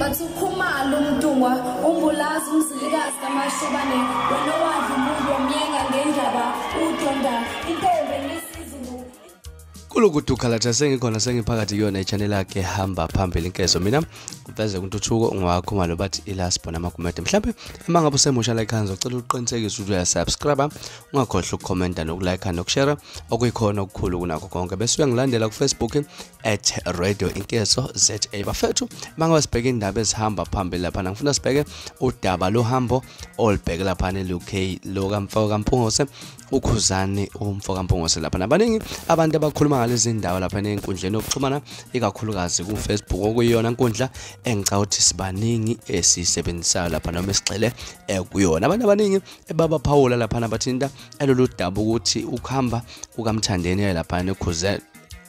bathukhuma When no umzilikazi kamashubane wena owadlumulo mye kulokuthi ukhalatha sengikhona sengiphakathi kuyona i-channel yakhe hamba phambili inkezo mina uveze kuntuthuko ungwakho malo bathi ilasbo namagumede. Mhlampe uma ngabe usemusha la ekhaya ngizocela uqinisekise ukuthi uyasubscribe ungakhohlwa ukukhomenta nokulike nokushare okuyikhona okukhulu kunakho konke. Bese uyangilandela kufacebook at radio inkezo za bafethu uma ngabe sibheke indaba ezihamba phambili laphana ngifuna sibheke udaba lohambo olubheke laphana e-uk kampungose ukhuzani umfo kampungose laphana abaningi abantu abakhuluma ngalezi ndawo lapha ey'nkundleni yokuxhumana ikakhulukazi ku-facebook okuyiyona nkundla engicabanga ukuthi sibaningi esiyisebenzisayo lapha noma esigxile eh, kuyona. Abantu abaningi babaphawula laphana bathinta elolu daba ukuthi ukuhamba kukamthandeni laphana ekhuzeni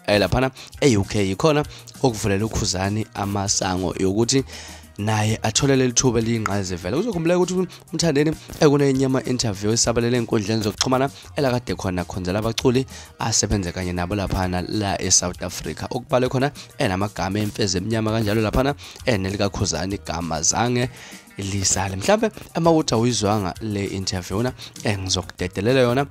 eh laphana e-UK ikhona okuvulela ukhuzani amasango yokuthi naye athole leli thuba eliyinqayizivele kuzokhumbuleka ukuthi umthandeni ekunenyama interview esabalele enkundleni zokuxhumana elakade khona khonzela abaculi asebenze kanye nabo laphana la e-South Africa. Okubale khona enamagama emfezi emnyama kanjalo laphana enelikakhuzani igama zange lisale mhlawumbe amawuthi uthi awuyizwanga le interview na engizokudedelela yona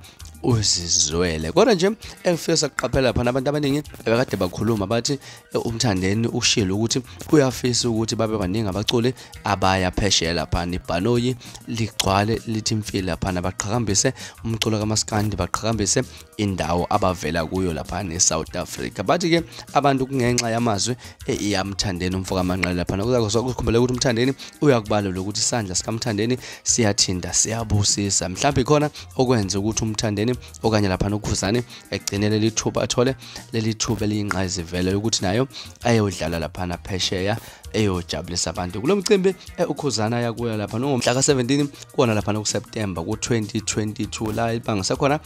uzizwele. Kodwa nje engifike sakuqaphela phana abantu abaningi ebekade bakhuluma bathi eh, umthandeni ushilo ukuthi uyafisa ukuthi babe baningi abaculi abaya phesheya laphana ibhanoyi ligcwale lithi mfili laphana baqhakambise umculo kamaskandi baqhakambise indawo abavela kuyo laphana e-South Africa. Bathi-ke abantu kungenxa yamazwi eh, yamthandeni umfoka amanqele laphana kuzakukhumbula ukuthi umthandeni uyakubalula ukuthi isandla sikamthandeni siyathinda siyabusisa. Mhlawumbe khona okwenza ukuthi umthandeni okanye laphana ukhuzane egcine leli thuba athole leli thuba eliyinqayizivele yokuthi nayo ayodlala laphana phesheya eyojabulisa abantu. Kulo mcimbi eh, ukhuzana yakuya lapha ngomhla ka-17 kuwona laphana kuseptemba ku-2022 la ibangisa khona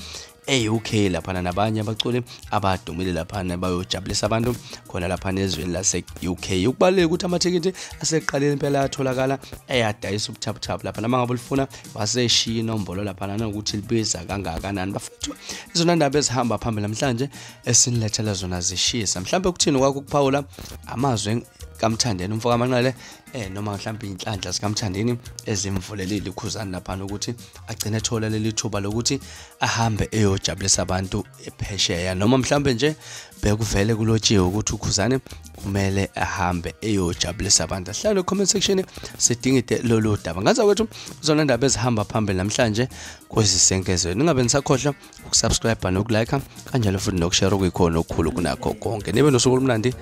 e-UK laphana nabanye abaculi abadumile laphana bayojabulisa abantu khona laphana ezweni lase-UK ukubaluleka ukuthi amathikithi aseqaleni impela atholakala eyadayisa ubuthaphuthaphu laphana uma ngabe ulifuna waseshiya inombolo laphana nokuthi libiza kangakanani. Bafethu izona ndaba ezihamba phambili namhlanje esinilethela zona zishisa. Mhlawumbe kuthini kwakho ukuphawula amazwi kamthandeni umfoka amanqele eh noma mhlawumbe inhlanhla sikamthandeni ezimvulelile ikhuzani laphana ukuthi agcine ethola leli thuba lokuthi ahambe eyojabulisa abantu ephesheya. Noma mhlawumbe nje bekuvele kulotshiwe ukuthi ukhuzane kumele ahambe eyojabulisa abantu. Asihlale comment section sidingide lolu daba. Ngaza kwethu zona ndaba ezihamba phambili namhlanje kwezisenkezweni ningabe nisakhohlwa ukusubscribe nokulike kanjalo futhi nokushare okuyikhona okukhulu kunakho konke. Nibe nosuku olumnandi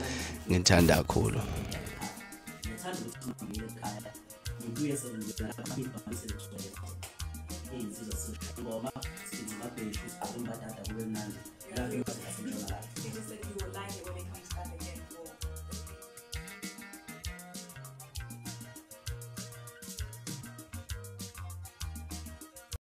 ngithanda kakhulu. ngithanda ukuthi ngibuyele ekhaya ngibuye sengibuyela ibhasi eligcwele iy'nsizwa singoma